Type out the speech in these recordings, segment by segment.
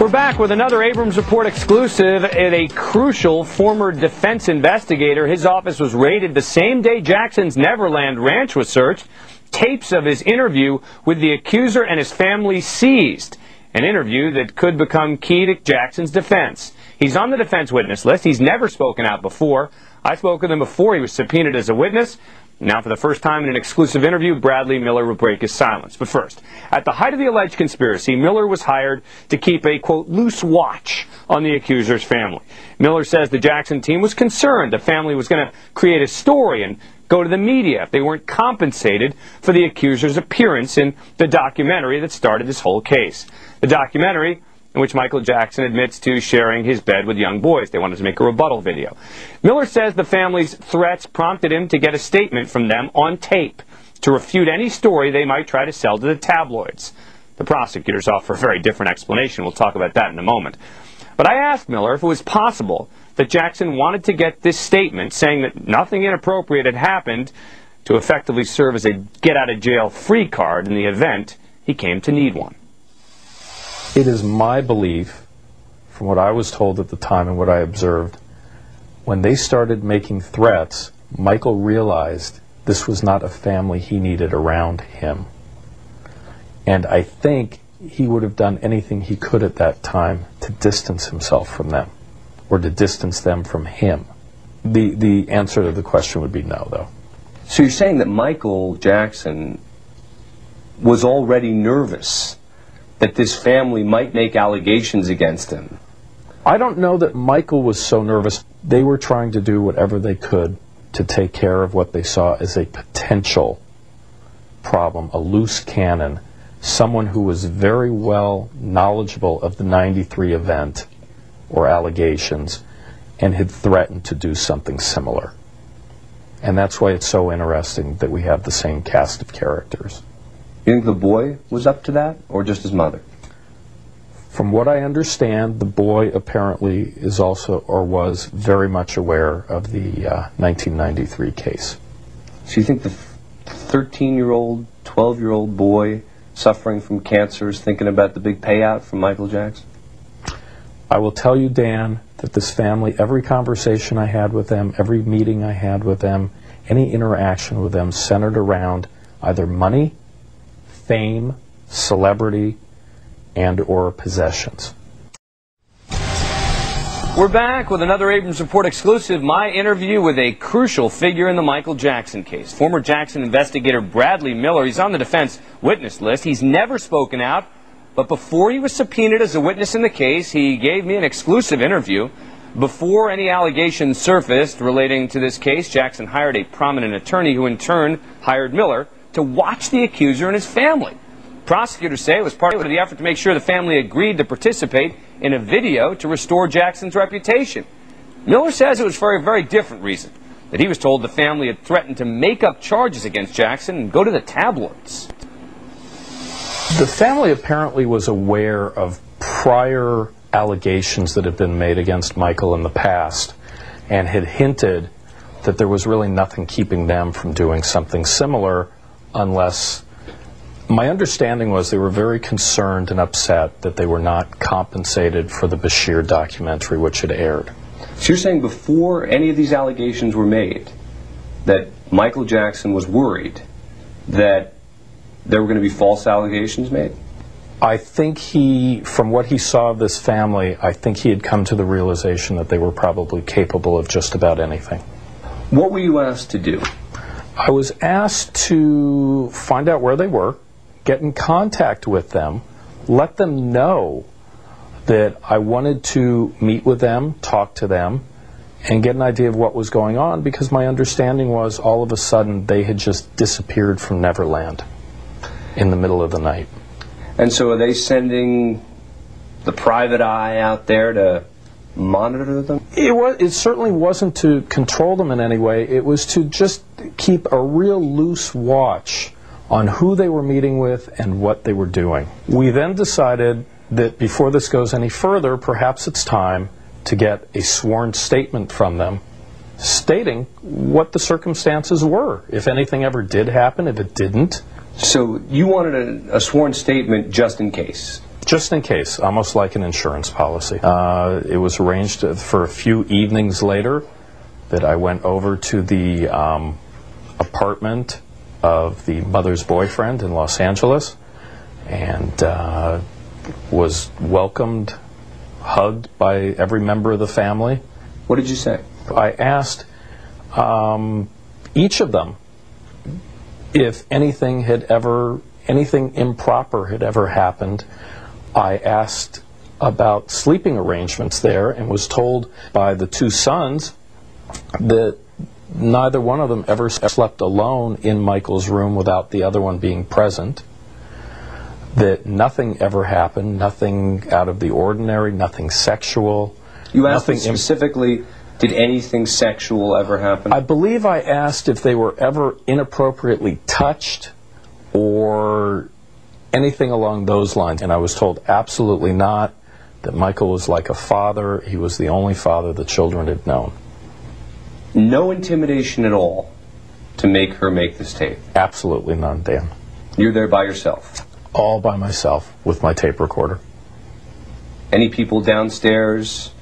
We're back with another Abrams Report exclusive at a crucial former defense investigator. His office was raided the same day Jackson's Neverland Ranch was searched. Tapes of his interview with the accuser and his family seized. An interview that could become key to Jackson's defense. He's on the defense witness list. He's never spoken out before. I spoke with him before he was subpoenaed as a witness. Now, for the first time in an exclusive interview, Bradley Miller will break his silence. But first, at the height of the alleged conspiracy, Miller was hired to keep a, quote, loose watch on the accuser's family. Miller says the Jackson team was concerned the family was going to create a story and go to the media if they weren't compensated for the accuser's appearance in the documentary that started this whole case. The documentary in which Michael Jackson admits to sharing his bed with young boys. They wanted to make a rebuttal video. Miller says the family's threats prompted him to get a statement from them on tape to refute any story they might try to sell to the tabloids. The prosecutors offer a very different explanation. We'll talk about that in a moment. But I asked Miller if it was possible that Jackson wanted to get this statement saying that nothing inappropriate had happened to effectively serve as a get out of jail free card in the event he came to need one. It is my belief, from what I was told at the time and what I observed, when they started making threats, Michael realized this was not a family he needed around him. And I think he would have done anything he could at that time to distance himself from them or to distance them from him. The, the answer to the question would be no, though. So you're saying that Michael Jackson was already nervous that this family might make allegations against him. I don't know that Michael was so nervous. They were trying to do whatever they could to take care of what they saw as a potential problem, a loose cannon, someone who was very well knowledgeable of the 93 event or allegations and had threatened to do something similar. And that's why it's so interesting that we have the same cast of characters. You think the boy was up to that, or just his mother? From what I understand, the boy apparently is also, or was, very much aware of the uh, 1993 case. So you think the 13 year old, 12 year old boy suffering from cancer is thinking about the big payout from Michael Jackson? I will tell you, Dan, that this family, every conversation I had with them, every meeting I had with them, any interaction with them centered around either money fame, celebrity, and or possessions. We're back with another Abrams Report exclusive, my interview with a crucial figure in the Michael Jackson case. Former Jackson investigator Bradley Miller, he's on the defense witness list. He's never spoken out, but before he was subpoenaed as a witness in the case, he gave me an exclusive interview. Before any allegations surfaced relating to this case, Jackson hired a prominent attorney who in turn hired Miller to watch the accuser and his family. Prosecutors say it was part of the effort to make sure the family agreed to participate in a video to restore Jackson's reputation. Miller says it was for a very different reason that he was told the family had threatened to make up charges against Jackson and go to the tabloids. The family apparently was aware of prior allegations that had been made against Michael in the past and had hinted that there was really nothing keeping them from doing something similar unless my understanding was they were very concerned and upset that they were not compensated for the Bashir documentary which had aired. So you're saying before any of these allegations were made that Michael Jackson was worried that there were going to be false allegations made? I think he, from what he saw of this family, I think he had come to the realization that they were probably capable of just about anything. What were you asked to do? I was asked to find out where they were, get in contact with them, let them know that I wanted to meet with them, talk to them, and get an idea of what was going on because my understanding was all of a sudden they had just disappeared from Neverland in the middle of the night. And so are they sending the private eye out there to monitor them? It was. It certainly wasn't to control them in any way. It was to just keep a real loose watch on who they were meeting with and what they were doing. We then decided that before this goes any further, perhaps it's time to get a sworn statement from them stating what the circumstances were. If anything ever did happen, if it didn't. So you wanted a, a sworn statement just in case? just in case, almost like an insurance policy. Uh, it was arranged for a few evenings later that I went over to the um, apartment of the mother's boyfriend in Los Angeles and uh, was welcomed, hugged by every member of the family. What did you say? I asked um, each of them if anything had ever, anything improper had ever happened. I asked about sleeping arrangements there and was told by the two sons that neither one of them ever slept alone in Michael's room without the other one being present. That nothing ever happened, nothing out of the ordinary, nothing sexual. You asked nothing specifically, did anything sexual ever happen? I believe I asked if they were ever inappropriately touched or anything along those lines, and I was told absolutely not. That Michael was like a father. He was the only father the children had known. No intimidation at all to make her make this tape. Absolutely none, Dan. You're there by yourself. All by myself with my tape recorder. Any people downstairs?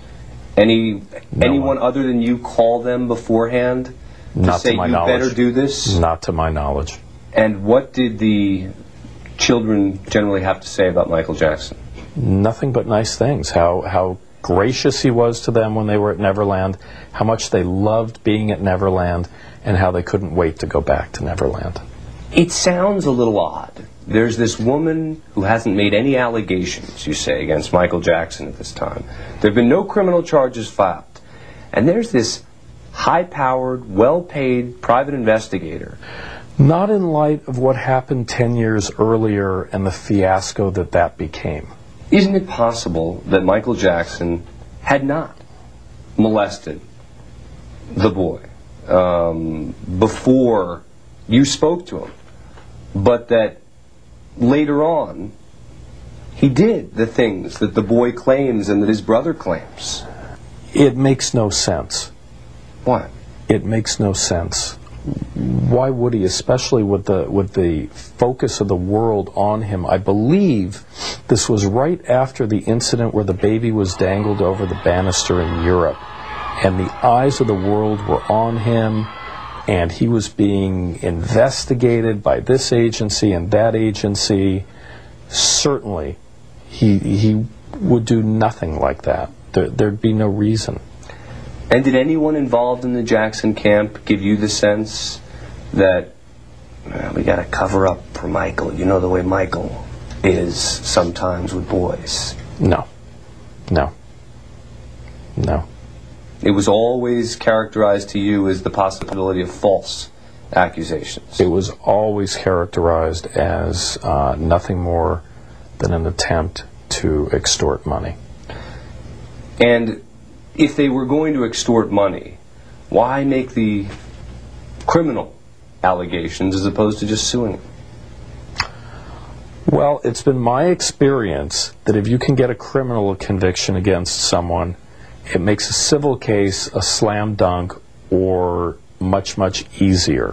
Any No anyone one. other than you call them beforehand to Not say to my you knowledge. better do this? Not to my knowledge. And what did the children generally have to say about Michael Jackson? Nothing but nice things. How how gracious he was to them when they were at Neverland, how much they loved being at Neverland, and how they couldn't wait to go back to Neverland. It sounds a little odd. There's this woman who hasn't made any allegations, you say, against Michael Jackson at this time. There have been no criminal charges filed. And there's this high powered, well paid private investigator. Not in light of what happened 10 years earlier and the fiasco that that became. Isn't it possible that Michael Jackson had not molested the boy um, before you spoke to him, but that later on he did the things that the boy claims and that his brother claims? It makes no sense. Why? It makes no sense. Why would he, especially with the with the focus of the world on him? I believe this was right after the incident where the baby was dangled over the banister in Europe, and the eyes of the world were on him, and he was being investigated by this agency and that agency. Certainly, he he would do nothing like that. There, there'd be no reason. And did anyone involved in the Jackson camp give you the sense that "Well, we got to cover up for Michael? You know the way Michael is sometimes with boys. No, no, no. It was always characterized to you as the possibility of false accusations. It was always characterized as uh, nothing more than an attempt to extort money. And if they were going to extort money, why make the criminal allegations as opposed to just suing him? Well, it's been my experience that if you can get a criminal conviction against someone, it makes a civil case a slam dunk or much, much easier.